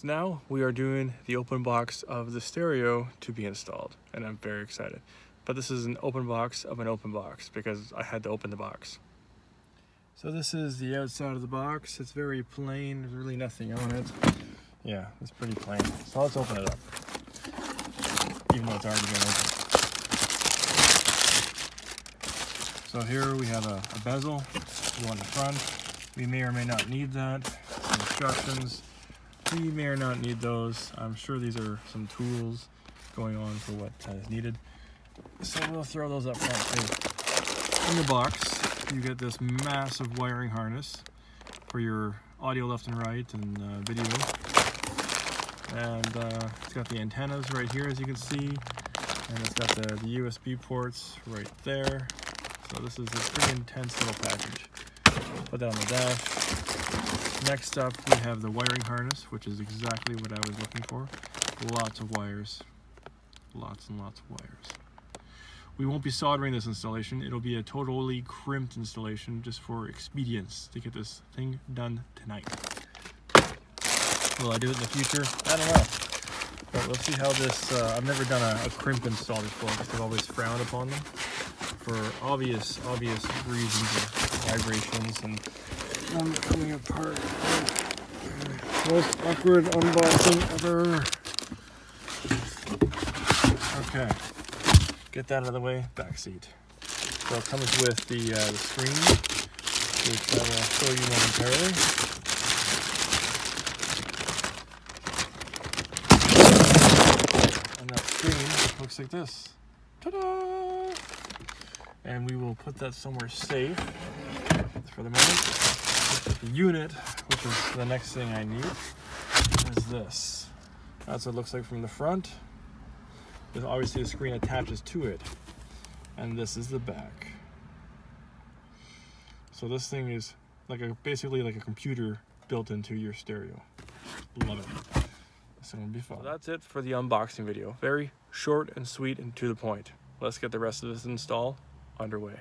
So now we are doing the open box of the stereo to be installed and I'm very excited. But this is an open box of an open box because I had to open the box. So this is the outside of the box. It's very plain, there's really nothing on it. Yeah, it's pretty plain. So let's open it up. Even though it's already been opened. So here we have a, a bezel, one in the front. We may or may not need that. Some instructions, we may or not need those. I'm sure these are some tools going on for what is needed. So we'll throw those up front too. In the box, you get this massive wiring harness for your audio left and right and uh, video. And uh, it's got the antennas right here as you can see. And it's got the, the USB ports right there. So this is a pretty intense little package. Put that on the dash. Next up, we have the wiring harness, which is exactly what I was looking for. Lots of wires. Lots and lots of wires. We won't be soldering this installation. It'll be a totally crimped installation just for expedience to get this thing done tonight. Will I do it in the future? I don't know. But we'll see how this, uh, I've never done a, a crimp install before because I've always frowned upon them for obvious, obvious reasons vibrations and one coming apart. Most awkward unboxing ever. Okay, get that out of the way. Back seat. So it comes with the, uh, the screen, which I will show you momentarily. And that screen looks like this. Ta-da! And we will put that somewhere safe for the moment the unit, which is the next thing I need, is this. That's what it looks like from the front. There's obviously the screen attaches to it. And this is the back. So this thing is like a basically like a computer built into your stereo. Love it. So that's it for the unboxing video. Very short and sweet and to the point. Let's get the rest of this install underway.